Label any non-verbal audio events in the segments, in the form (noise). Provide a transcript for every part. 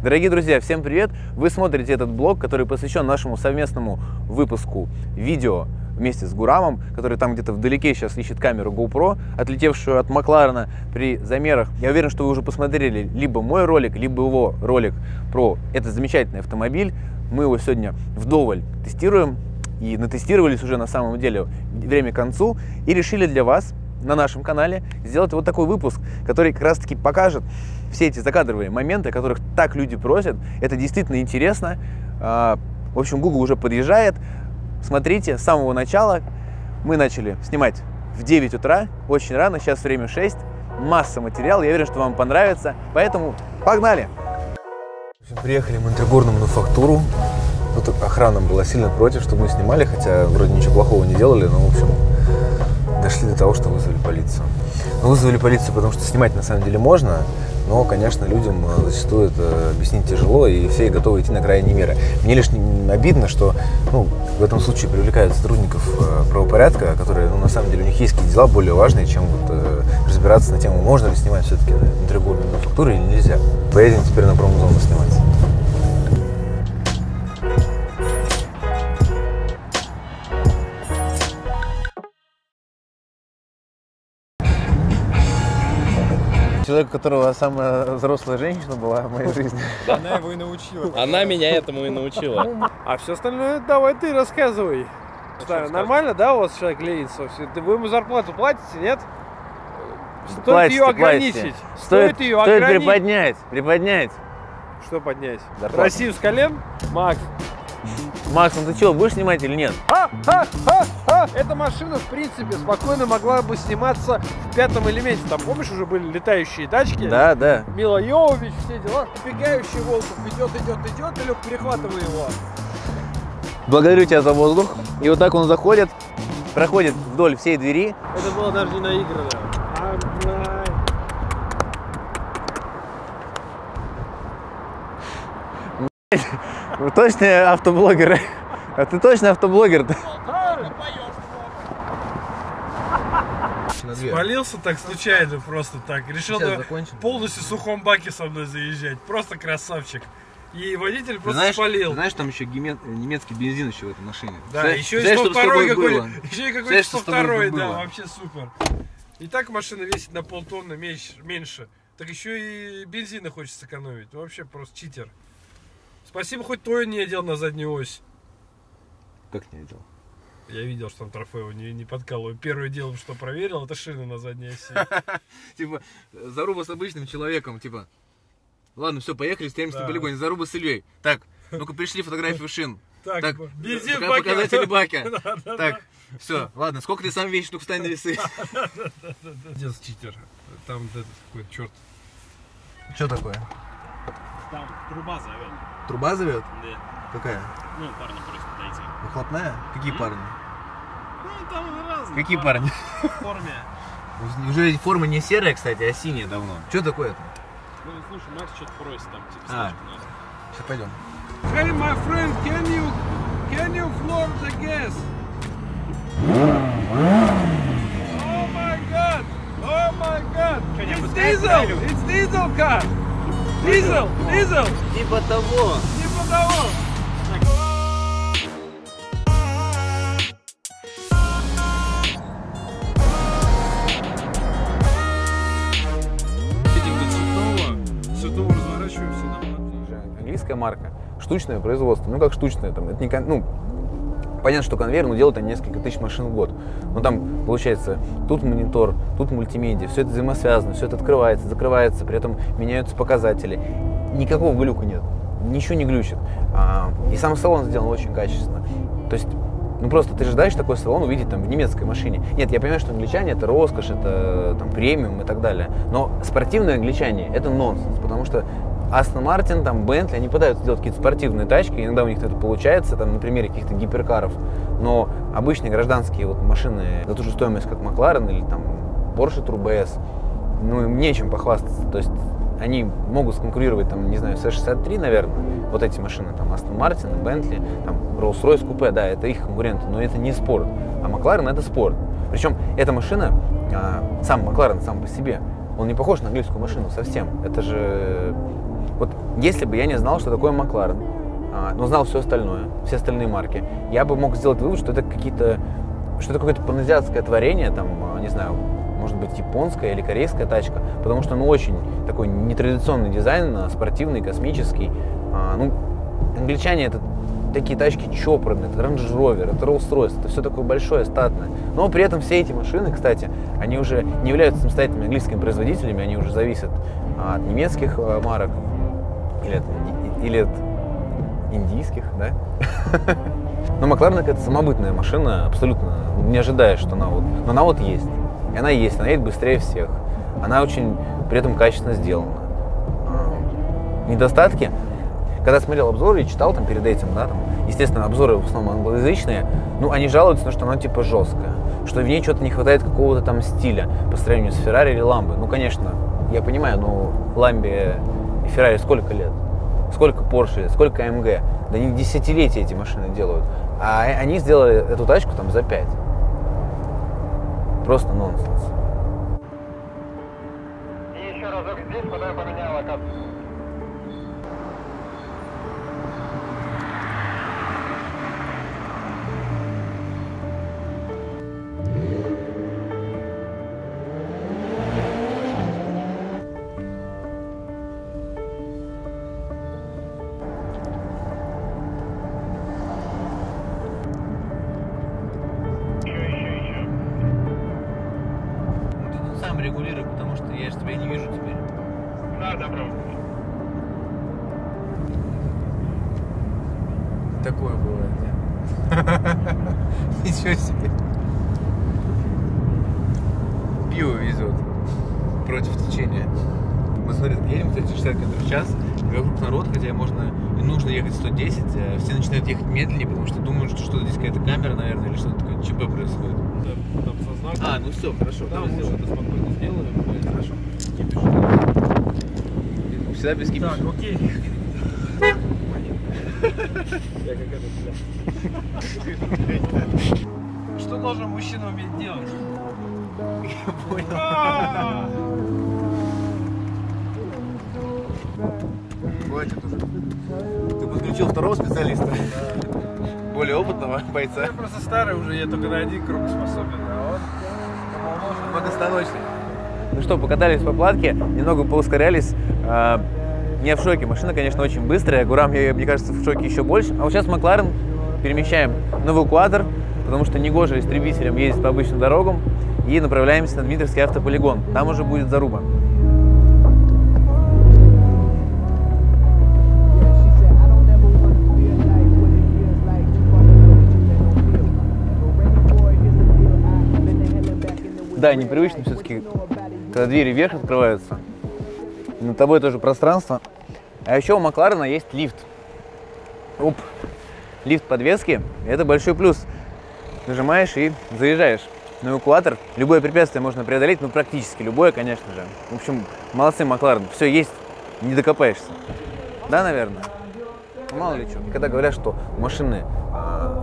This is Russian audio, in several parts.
Дорогие друзья, всем привет! Вы смотрите этот блог, который посвящен нашему совместному выпуску видео вместе с Гурамом, который там где-то вдалеке сейчас ищет камеру GoPro, отлетевшую от Макларена при замерах. Я уверен, что вы уже посмотрели либо мой ролик, либо его ролик про этот замечательный автомобиль. Мы его сегодня вдоволь тестируем и натестировались уже на самом деле время к концу и решили для вас на нашем канале сделать вот такой выпуск, который как раз таки покажет все эти закадровые моменты, которых так люди просят. Это действительно интересно. А, в общем, Google уже подъезжает. Смотрите, с самого начала мы начали снимать в 9 утра, очень рано, сейчас время 6. Масса материала, я уверен, что вам понравится. Поэтому погнали! Приехали мы на Тригорную мануфактуру. Тут охрана была сильно против, чтобы мы снимали, хотя вроде ничего плохого не делали, но, в общем, дошли до того, что вызвали полицию. Ну, вызвали полицию, потому что снимать на самом деле можно, но, конечно, людям э, зачастую это объяснить тяжело, и все готовы идти на крайние меры. Мне лишь обидно, что ну, в этом случае привлекают сотрудников э, правопорядка, которые, ну, на самом деле, у них есть какие-то дела более важные, чем вот, э, разбираться на тему, можно ли снимать все-таки на мануфактуры или нельзя. Поедем теперь на промзону снимать. Человек, у которого самая взрослая женщина была в моей жизни. Она его и научила. Она меня этому и научила. А все остальное давай ты рассказывай. Нормально, да, у вас человек ленится? Вы ему зарплату платите, нет? Стоит Платите, ее ограничить. платите. Стоит, Стоит, ее стоит ограничить. приподнять, приподнять. Что поднять? Зарплату. Россию с колен? Макс. Макс, ну ты что, будешь снимать или нет? А, а, а, а! Эта машина, в принципе, спокойно могла бы сниматься в пятом элементе. Там, помнишь, уже были летающие тачки? Да, да. Мила Йовович, все дела. Убегающий Волков идет, идет, идет, и Лех, перехватывай его. Благодарю тебя за воздух. И вот так он заходит, проходит вдоль всей двери. Это было даже не наиграно. Вы точно автоблогер? А ты точно автоблогер? Спалился так случайно, просто так. Решил на полностью сухом баке со мной заезжать. Просто красавчик. И водитель просто знаешь, спалил. знаешь, там еще немецкий бензин еще в этой машине. Да, Представляешь- еще и представляешь, что с 102 тобой какой было? Еще и какой-то Представляешь, что с тобой 102 было? да, вообще супер. И так машина весит на полтонны меньше. меньше. Так еще и бензина хочется сэкономить. Вообще просто читер. Спасибо, хоть то не одел на заднюю ось. Как не видел? Я видел, что там трофею не, не подкалывал. Первое дело, что проверил, это шины на задней оси. (laughs) Типа, заруба с обычным человеком, типа. Ладно, все, поехали, встретимся Да. на полигоне. Заруба с Ильей. Так, ну-ка пришли фотографию шин. Так, бензин баке. показатели (laughs) бака. Так, все, ладно, сколько ты сам весишь, ну встань на (laughs) весы. Дед читер. Там этот какой-то черт. Что такое? Там труба зовет. Труба зовет? Да. Какая? Ну, парни просят подойти. Выхлопная? Какие парни? Ну, там разные. Какие парни. парни? В форме. Уже эти формы не серая, кстати, а синяя давно. Что такое-то? Ну, слушай, Макс что-то просит там, типа, А. носит. Сейчас пойдем. Hey, my friend, can you can you floor the gas? Oh my god! Oh my god! It's diesel! It's diesel car! Diesel! Diesel! Типа того. Типа того! Английская марка. Штучное производство. Ну как штучное, там, это не ну, понятно, что конвейер, но делают они несколько тысяч машин в год. Но там, получается, тут монитор, тут мультимедиа, все это взаимосвязано, все это открывается, закрывается, при этом меняются показатели. Никакого глюка нет, ничего не глючит. А, и сам салон сделан очень качественно. То есть, ну просто ты ожидаешь такой салон увидеть там в немецкой машине. Нет, я понимаю, что англичане это роскошь, это там премиум и так далее. Но спортивные англичане это нонсенс, потому что Астон Мартин, там, Бентли, они пытаются делать какие-то спортивные тачки, иногда у них это получается, там, на примере каких-то гиперкаров, но обычные гражданские вот машины за ту же стоимость, как Макларен или там Porsche Turbo ну, им нечем похвастаться, то есть они могут сконкурировать, там, не знаю, с 63 наверное, вот эти машины, там, Астон Мартин, Бентли, там, Rolls-Royce Coupe, да, это их конкуренты, но это не спорт, а Макларен это спорт. Причем эта машина, а, сам Макларен сам по себе, он не похож на английскую машину совсем. Это же Вот если бы я не знал, что такое Макларен, а, но знал все остальное, все остальные марки, я бы мог сделать вывод, что это какие-то, что это какое-то паназиатское творение, там, а, не знаю, может быть, японская или корейская тачка, потому что, ну, очень такой нетрадиционный дизайн, а, спортивный, космический. А, ну, англичане это такие тачки чопорные, это Range Rover, это Rolls-Royce, это все такое большое, статное. Но при этом все эти машины, кстати, они уже не являются самостоятельными английскими производителями, они уже зависят от немецких марок или или от индийских, да? (laughs) Но Макларен это самобытная машина, абсолютно не ожидаешь, что она вот... Но она вот есть. И она есть, она едет быстрее всех. Она очень при этом качественно сделана. А, недостатки когда смотрел обзоры и читал там перед этим, да, там, естественно, обзоры в основном англоязычные, ну, они жалуются на то, что она типа жесткая, что в ней что-то не хватает какого-то там стиля по сравнению с Феррари или Ламбой. Ну, конечно, я понимаю, но Ламбе Феррари сколько лет? Сколько Porsche, сколько AMG? Да они десятилетия эти машины делают. А они сделали эту тачку там за пять. Просто нонсенс. Регулируй, потому что я же тебя не вижу теперь. Да, добро. Такое бывает? (laughs) Ничего себе. Пиво везет против течения. Мы смотрим, едем, кстати, 60 км в час, и вокруг народ, хотя можно нужно ехать 110, а все начинают ехать медленнее, потому что думают, что что-то здесь какая-то камера, наверное, или что-то такое ЧП происходит. Да, там со знаком. А, ну все, хорошо. да, давай мы это спокойно сделаем. Хорошо. Кипиш. Всегда без кипиша. Так, окей. Я как это, бля. Что должен мужчина уметь делать? Я понял. Хватит уже. Ты подключил второго специалиста? Более опытного бойца. Я просто старый уже, я только на один круг способен, а он. Многостаночный. Ну что, покатались по платке, немного поускорялись. А, Я в шоке. Машина, конечно, очень быстрая. Гурам, мне кажется, в шоке еще больше. А вот сейчас Макларен перемещаем на эвакуатор, потому что негоже истребителям ездить по обычным дорогам. И направляемся на Дмитровский автополигон. Там уже будет заруба. Да, непривычно все-таки, когда двери вверх открываются. Над тобой тоже пространство. А еще у Макларена есть лифт. Оп. Лифт подвески. Это большой плюс. Нажимаешь и заезжаешь на эвакуатор. Любое препятствие можно преодолеть, ну практически любое, конечно же. В общем, молодцы Макларен. Все есть, не докопаешься. Да, наверное? Мало ли что. Когда говорят, что машины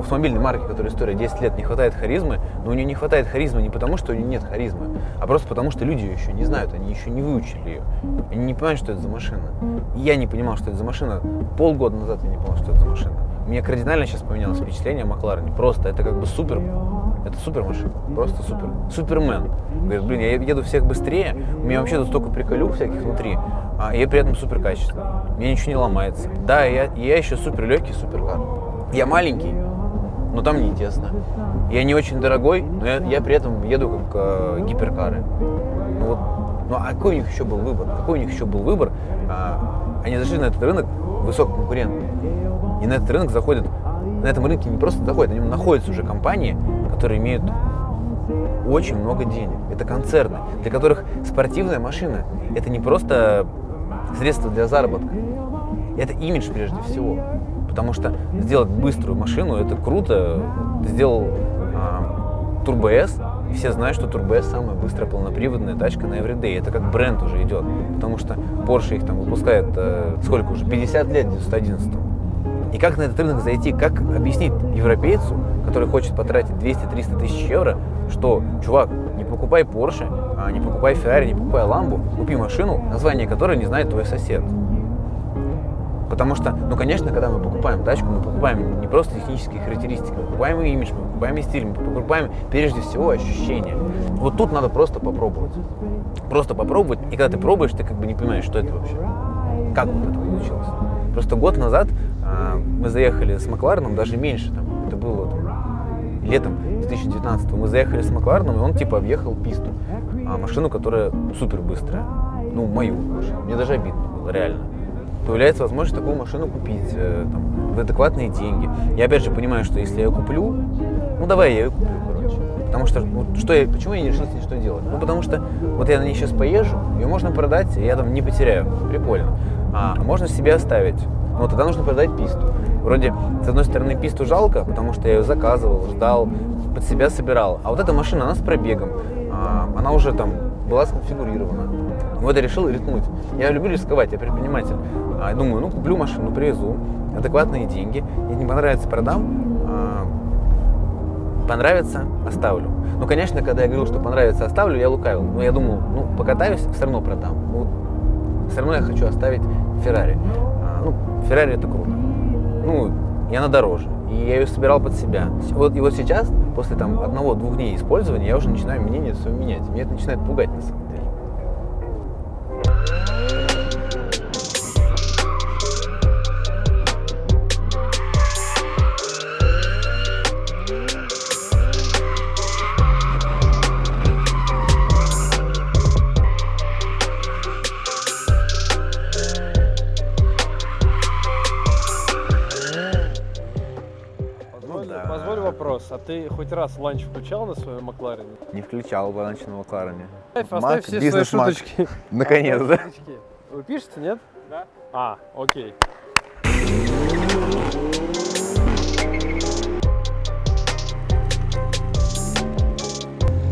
автомобильной марки, которой история 10 лет, не хватает харизмы, но у нее не хватает харизмы не потому, что у нее нет харизмы, а просто потому, что люди ее еще не знают, они еще не выучили ее. Они не понимают, что это за машина. И я не понимал, что это за машина. Полгода назад я не понял, что это за машина. У меня кардинально сейчас поменялось впечатление о Макларене. Просто это как бы супер. Это супер машина. Просто супер. Супермен. Говорит, блин, я еду всех быстрее, у меня вообще тут столько приколюх всяких внутри, а я при этом супер качественный. Меня ничего не ломается. Да, я, я еще супер легкий, супер кар. Я маленький, но там не тесно. Я не очень дорогой, но я, я при этом еду как э, гиперкары. Ну вот, ну а какой у них еще был выбор? Какой у них еще был выбор? А, они зашли на этот рынок высококонкурентный. И на этот рынок заходят, на этом рынке не просто заходят, на нем находятся уже компании, которые имеют очень много денег. Это концерны, для которых спортивная машина – это не просто средство для заработка. Это имидж прежде всего. Потому что сделать быструю машину – это круто. Сделал а, Turbo S, все знают, что Turbo S самая быстрая полноприводная тачка на Everyday. Это как бренд уже идет. Потому что Porsche их там выпускает э, сколько уже? 50 лет, в 911 и как на этот рынок зайти, как объяснить европейцу, который хочет потратить 200-300 тысяч евро, что, чувак, не покупай Porsche, а не покупай Ferrari, не покупай Lambo, купи машину, название которой не знает твой сосед. Потому что, ну, конечно, когда мы покупаем тачку, мы покупаем не просто технические характеристики, мы покупаем имидж, мы покупаем стиль, мы покупаем прежде всего ощущения. Вот тут надо просто попробовать. Просто попробовать, и когда ты пробуешь, ты как бы не понимаешь, что это вообще. Как вот это получилось. Просто год назад а, мы заехали с Маклареном, даже меньше, там, это было там, летом 2019 мы заехали с Маклареном, и он типа объехал писту. А, машину, которая супер быстрая. Ну, мою машину. Мне даже обидно было, реально. Появляется возможность такую машину купить э, там, в адекватные деньги. Я опять же понимаю, что если я ее куплю, ну давай я ее куплю, короче. Потому что, вот, что я, почему я не решил с ней что делать? Ну, потому что вот я на ней сейчас поезжу, ее можно продать, и я там не потеряю. Прикольно. А, можно себе оставить. Но тогда нужно продать писту. Вроде, с одной стороны, писту жалко, потому что я ее заказывал, ждал, под себя собирал. А вот эта машина, она с пробегом. А, она уже там была сконфигурирована. Вот я решил рискнуть. Я люблю рисковать, я предприниматель. А, я думаю, ну, куплю машину, привезу, адекватные деньги. Если не понравится, продам. А, понравится, оставлю. Ну, конечно, когда я говорил, что понравится, оставлю, я лукавил. Но я думал, ну, покатаюсь, все равно продам. Ну, все равно я хочу оставить Феррари. А, ну, Феррари это круто. Ну, и она дороже. И я ее собирал под себя. Вот, и вот сейчас, после там одного-двух дней использования, я уже начинаю мнение свое менять. Меня это начинает пугать на самом деле. Позволь, да. позволь вопрос. А ты хоть раз ланч включал на своем Макларене? Не включал бы раньше на Макларене. Оставь, Мак, оставь все свои шуточки. (laughs) Наконец, да? Вы пишете, нет? Да. А, окей.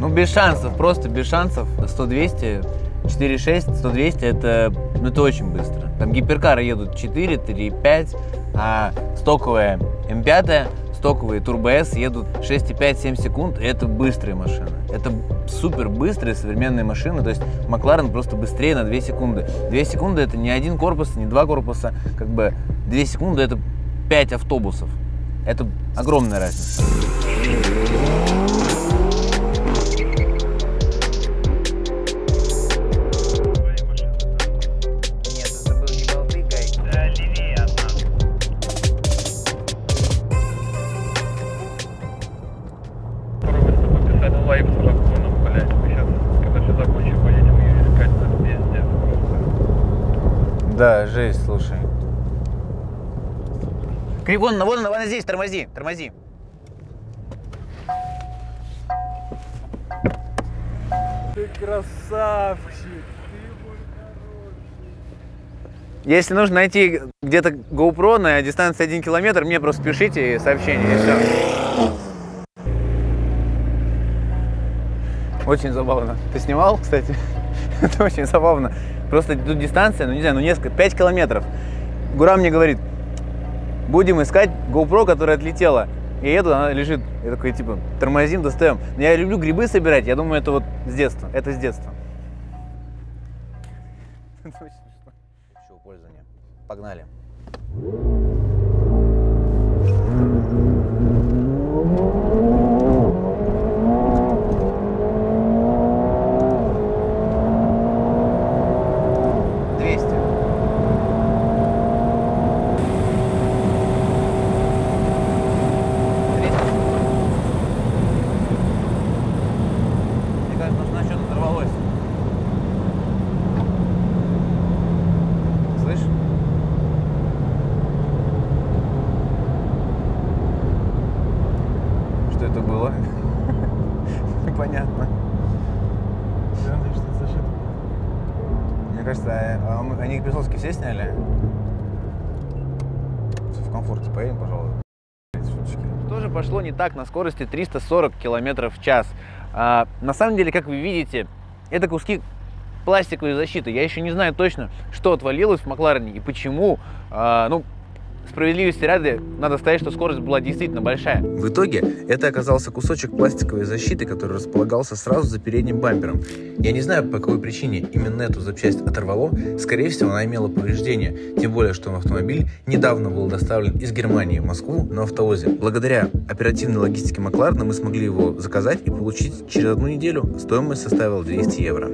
Ну, без шансов, просто без шансов. 100-200, 4-6, 100-200 это, ну, это очень быстро. Там гиперкары едут 4, 3, 5, а стоковая М5, стоковые S едут 6,5-7 секунд, и это быстрые машины. Это супер быстрые современные машины, то есть Макларен просто быстрее на 2 секунды. 2 секунды это не один корпус, не два корпуса, как бы 2 секунды это 5 автобусов. Это огромная разница. Вон, вон, вон, здесь, тормози, тормози. Ты красавчик. Если нужно найти где-то GoPro на дистанции 1 километр, мне просто пишите сообщение, и все. Очень забавно. Ты снимал, кстати? (laughs) Это очень забавно. Просто тут дистанция, ну не знаю, ну несколько, 5 километров. Гурам мне говорит, будем искать GoPro, которая отлетела. Я еду, она лежит. Я такой, типа, тормозим, достаем. Но я люблю грибы собирать, я думаю, это вот с детства. Это с детства. (laughs) Это очень смешно. Общего пользования. Погнали. Двести. Триста. Мне кажется, на что-то оторвалось. Слышь? Что это было? Непонятно. Мне кажется, эпизодки все сняли? В комфорте поедем, пожалуй. Тоже пошло не так на скорости 340 километров в час. А, на самом деле, как вы видите, это куски пластиковой защиты. Я еще не знаю точно, что отвалилось в Макларене и почему. А, ну, справедливости ради, надо сказать, что скорость была действительно большая. В итоге это оказался кусочек пластиковой защиты, который располагался сразу за передним бампером. Я не знаю, по какой причине именно эту запчасть оторвало. Скорее всего, она имела повреждение. Тем более, что автомобиль недавно был доставлен из Германии в Москву на автовозе. Благодаря оперативной логистике Макларена мы смогли его заказать и получить через одну неделю. Стоимость составила 200 евро.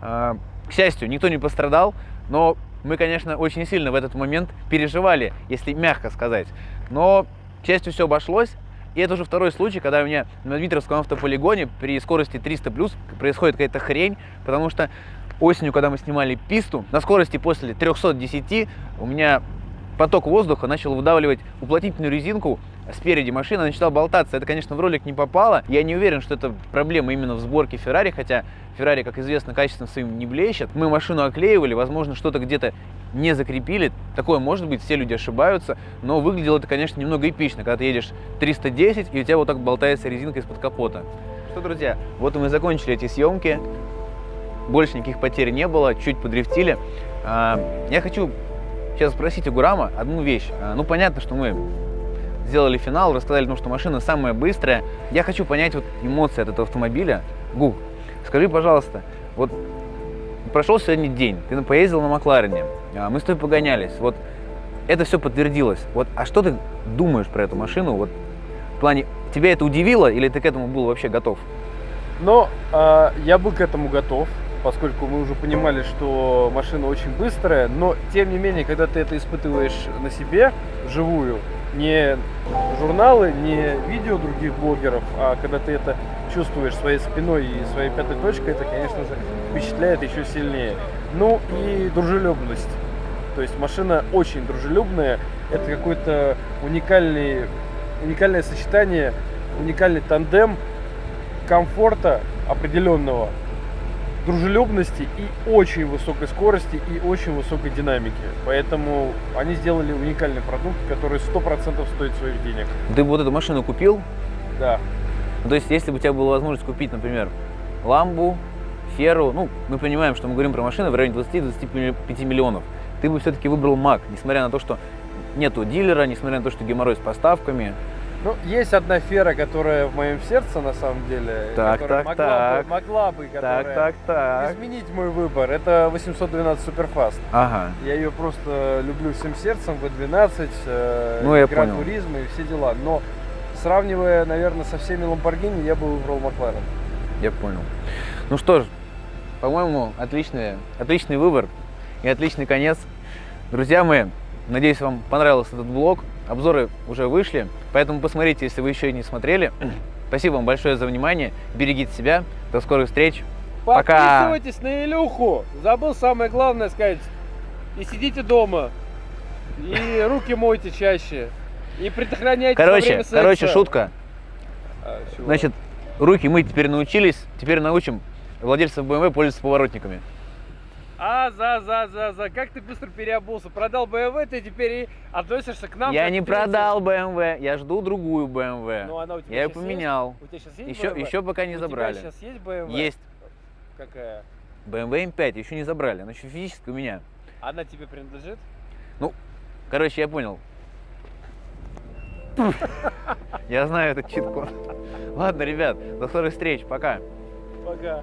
А, К счастью, никто не пострадал, но мы, конечно, очень сильно в этот момент переживали, если мягко сказать. Но, к счастью, все обошлось. И это уже второй случай, когда у меня на Дмитровском автополигоне при скорости 300 плюс происходит какая-то хрень, потому что осенью, когда мы снимали писту, на скорости после 310 у меня поток воздуха начал выдавливать уплотнительную резинку спереди машина начала болтаться. Это, конечно, в ролик не попало. Я не уверен, что это проблема именно в сборке Феррари, хотя Феррари, как известно, качественно своим не блещет. Мы машину оклеивали, возможно, что-то где-то не закрепили. Такое может быть, все люди ошибаются, но выглядело это, конечно, немного эпично, когда ты едешь 310 и у тебя вот так болтается резинка из-под капота. Что, друзья, вот мы закончили эти съемки. Больше никаких потерь не было, чуть подрифтили. А, Я хочу сейчас спросить у Гурама одну вещь. А, Ну, понятно, что мы сделали финал, рассказали, ну, что машина самая быстрая. Я хочу понять вот эмоции от этого автомобиля. Гук, скажи, пожалуйста, вот прошел сегодня день, ты поездил на Макларене, а, мы с тобой погонялись, вот это все подтвердилось. Вот, а что ты думаешь про эту машину? Вот в плане, тебя это удивило или ты к этому был вообще готов? Но а, я был к этому готов, поскольку мы уже понимали, что машина очень быстрая, но тем не менее, когда ты это испытываешь на себе вживую, не журналы, не видео других блогеров, а когда ты это чувствуешь своей спиной и своей пятой точкой, это, конечно же, впечатляет еще сильнее. Ну и дружелюбность. То есть машина очень дружелюбная. Это какой-то уникальный, уникальное сочетание, уникальный тандем комфорта определенного, дружелюбности и очень высокой скорости и очень высокой динамики. Поэтому они сделали уникальный продукт, который 100% стоит своих денег. Ты бы вот эту машину купил, Да. То есть, если бы у тебя была возможность купить, например, ламбу, феру, ну, мы понимаем, что мы говорим про машины в районе 20-25 миллионов, ты бы все-таки выбрал МАК, несмотря на то, что нету дилера, несмотря на то, что геморрой с поставками. Ну, есть одна фера, которая в моем сердце, на самом деле, Так, которая так, могла, так. Бы, могла бы, которая Так, так, так. изменить мой выбор. Это 812 Superfast. Ага. Я ее просто люблю всем сердцем, V12, э, Ну, я понял. Turismo и все дела. Но сравнивая, наверное, со всеми Lamborghini, я бы выбрал Макларен. Я понял. Ну что ж, по-моему, отличный, отличный выбор и отличный конец. Друзья мои, надеюсь, вам понравился этот блог. Обзоры уже вышли, поэтому посмотрите, если вы еще не смотрели. (clears throat) Спасибо вам большое за внимание. Берегите себя. До скорых встреч. Пока. Подписывайтесь на Илюху. Забыл самое главное сказать. И сидите дома. И руки мойте чаще. И предохраняйте Короче, время секса. короче, шутка. А, чего? Значит, руки мы теперь научились. Теперь научим владельцев BMW пользоваться поворотниками. А, за, за, за, за. Как ты быстро переобулся. Продал BMW, ты теперь и относишься к нам. я не продал BMW, я жду другую BMW. Ну, она у тебя я ее поменял. есть? У тебя сейчас есть Еще, BMW? еще пока не У забрали. тебя сейчас есть BMW? Есть Какая? BMW M5, еще не забрали. Она еще физически у меня. Она тебе принадлежит? Короче, я понял. Я знаю этот чит-код. Ладно, ребят, до скорых встреч, пока. Пока.